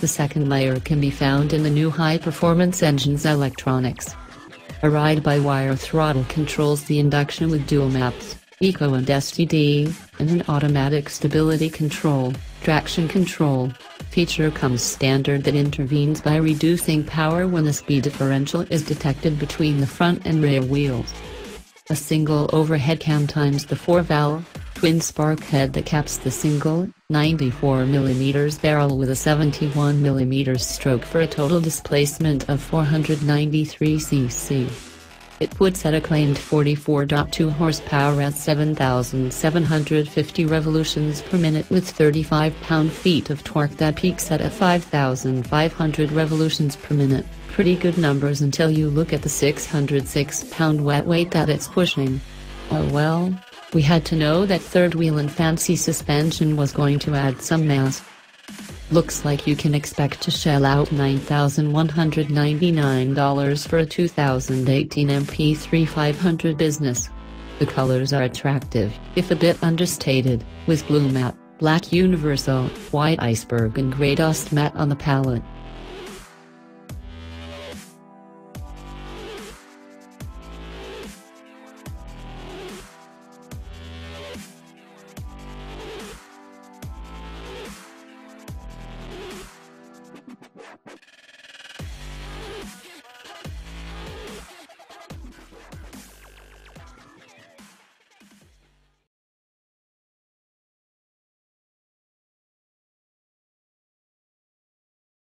The second layer can be found in the new high-performance engine's electronics. A ride-by-wire throttle controls the induction with dual maps, Eco and STD, and an automatic stability control, traction control. Feature comes standard that intervenes by reducing power when the speed differential is detected between the front and rear wheels. A single overhead cam times the 4-valve, twin spark head that caps the single, 94mm barrel with a 71mm stroke for a total displacement of 493 cc. It puts at a claimed 44.2 horsepower at 7,750 revolutions per minute with 35 pound-feet of torque that peaks at a 5,500 revolutions per minute. Pretty good numbers until you look at the 606 pound wet weight that it's pushing. Oh well, we had to know that third wheel and fancy suspension was going to add some mass. Looks like you can expect to shell out $9,199 for a 2018 MP3 500 business. The colors are attractive, if a bit understated, with blue matte, black universal, white iceberg and grey dust matte on the palette.